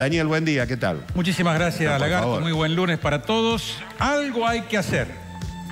Daniel, buen día, ¿qué tal? Muchísimas gracias, No, Lagarto. favor. Muy buen lunes para todos. Algo hay que hacer.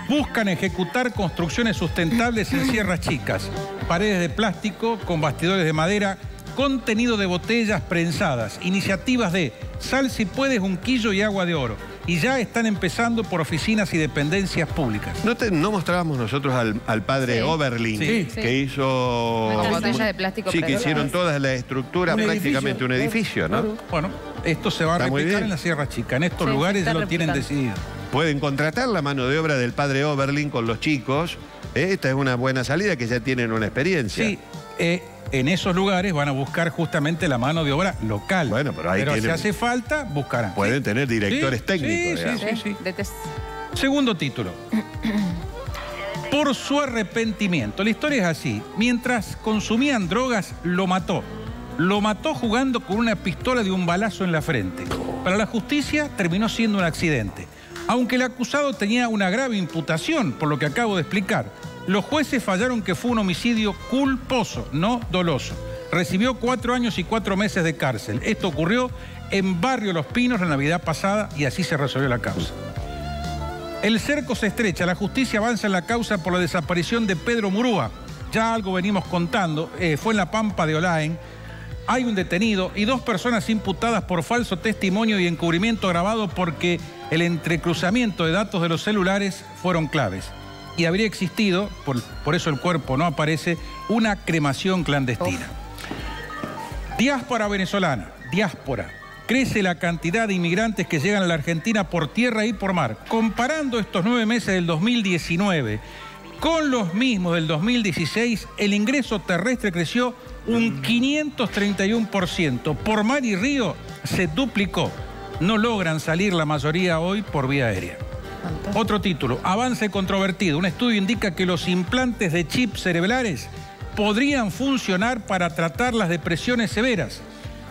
Buscan ejecutar construcciones sustentables en sierras chicas. Paredes de plástico con bastidores de madera, contenido de botellas prensadas. Iniciativas de sal si puedes, un quillo y agua de oro. Y ya están empezando por oficinas y dependencias públicas. ¿No, te- no mostrábamos nosotros al, al padre Sí. Oberlin Sí. que hizo... Con botellas de plástico Sí, que hicieron toda la estructura, Un prácticamente edificio, un edificio, ¿no? claro. Bueno, esto se va a replicar en la Sierra Chica. En estos Sí, lugares ya lo tienen decidido. Pueden contratar la mano de obra del padre Oberlin con los chicos. Esta es una buena salida que ya tienen una experiencia. Sí, eh, en esos lugares van a buscar justamente la mano de obra local. Bueno, pero ahí si tienen- hace falta, buscarán. Pueden Sí. tener directores Sí, técnicos, sí, sí, sí. Segundo título. Por su arrepentimiento. La historia es así. Mientras consumían drogas, lo mató. Lo mató jugando con una pistola de un balazo en la frente. Para la justicia terminó siendo un accidente. Aunque el acusado tenía una grave imputación, por lo que acabo de explicar, los jueces fallaron que fue un homicidio culposo, no doloso. Recibió cuatro años y cuatro meses de cárcel. Esto ocurrió en Barrio Los Pinos la Navidad pasada y así se resolvió la causa. El cerco se estrecha, la justicia avanza en la causa por la desaparición de Pedro Murúa. Ya algo venimos contando, eh, fue en la Pampa de Olaen. Hay un detenido y dos personas imputadas por falso testimonio y encubrimiento grabado porque el entrecruzamiento de datos de los celulares fueron claves. Y habría existido, por, por eso el cuerpo no aparece, una cremación clandestina. Diáspora venezolana, diáspora. Crece la cantidad de inmigrantes que llegan a la Argentina por tierra y por mar. Comparando estos nueve meses del 2019 con los mismos del 2016, el ingreso terrestre creció un 531%. Por mar y río se duplicó. No logran salir la mayoría hoy por vía aérea. Otro título, avance controvertido. Un estudio indica que los implantes de chips cerebrales podrían funcionar para tratar las depresiones severas.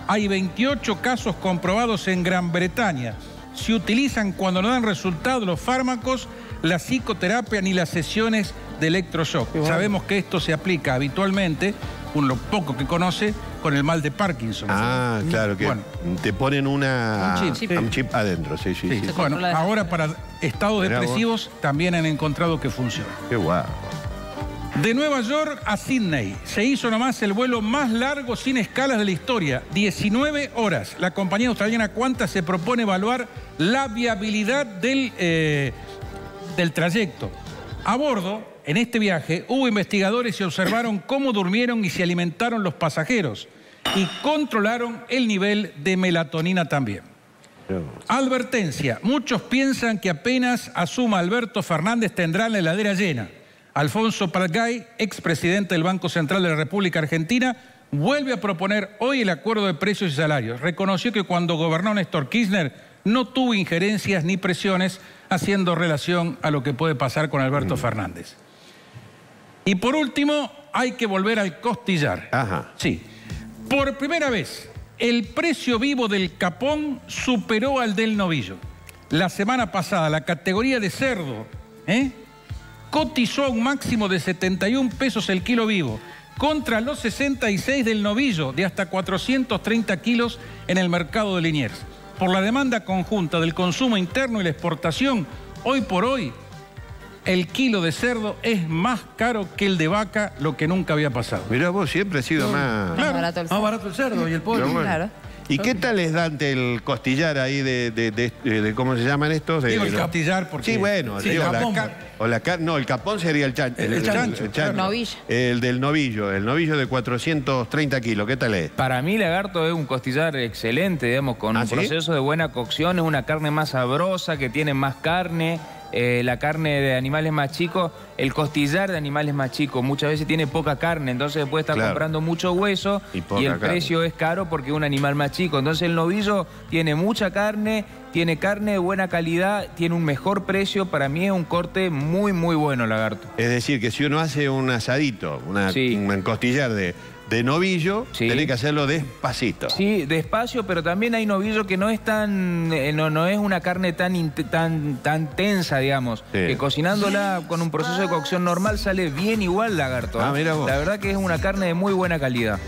Hay 28 casos comprobados en Gran Bretaña. Se utilizan cuando no dan resultado los fármacos, la psicoterapia ni las sesiones de electroshock. bueno. Sabemos que esto se aplica habitualmente, con lo poco que conoce, con el mal de Parkinson. Ah, claro, que Bueno. te ponen una, Un chip. un chip adentro, sí, sí, Sí, Bueno, ahora para estados Mirá vos. depresivos también han encontrado que funciona. Qué guau. De Nueva York a Sydney se hizo nomás el vuelo más largo sin escalas de la historia, 19 horas. La compañía australiana Qantas se propone evaluar la viabilidad del, eh, del trayecto. A bordo, en este viaje, hubo investigadores y observaron cómo durmieron y se alimentaron los pasajeros y controlaron el nivel de melatonina también. Advertencia. Muchos piensan que apenas asuma Alberto Fernández tendrán la heladera llena. Alfonso Palgay, expresidente del Banco Central de la República Argentina, vuelve a proponer hoy el acuerdo de precios y salarios. Reconoció que cuando gobernó Néstor Kirchner no tuvo injerencias ni presiones haciendo relación a lo que puede pasar con Alberto Fernández. Y por último, hay que volver al costillar. Ajá. Sí. Por primera vez, el precio vivo del capón superó al del novillo. La semana pasada, la categoría de cerdo ¿eh? cotizó a un máximo de 71 pesos el kilo vivo, contra los 66 del novillo, de hasta 430 kilos en el mercado de Liniers. Por la demanda conjunta del consumo interno y la exportación, hoy por hoy, el kilo de cerdo es más caro que el de vaca, lo que nunca había pasado. Mirá vos, siempre ha sido más... más barato el Más barato el cerdo y el pollo. Bueno. Claro. ¿Y qué tal es Dante el costillar ahí de, de- de- de- cómo se llaman estos? Digo el costillar porque... Sí, bueno, Sí, digo, el capón. ca- o la car- no, el capón sería el, chan- El- el chancho. El novillo. El del novillo, el novillo de 430 kilos, ¿qué tal es? Para mí, lagarto es un costillar excelente, digamos, con ¿Ah, un sí? proceso de buena cocción, es una carne más sabrosa, que tiene más carne, eh, la carne de animales más chicos, el costillar de animales más chicos muchas veces tiene poca carne, entonces después está Claro. comprando mucho hueso Y el carne. precio es caro porque es un animal más chico. Entonces el novillo tiene mucha carne, tiene carne de buena calidad, tiene un mejor precio, para mí es un corte muy, muy bueno, lagarto. Es decir, que si uno hace un asadito, una, Sí. un costillar de, de novillo, Sí. tenés que hacerlo despacito. Sí, despacio, pero también hay novillo que no es tan, eh, no, no es una carne tan, tan, tan tensa, digamos. Sí. Que cocinándola con un proceso de cocción normal sale bien igual, lagarto. Ah, ¿eh? mira vos. La verdad que es una carne de muy buena calidad.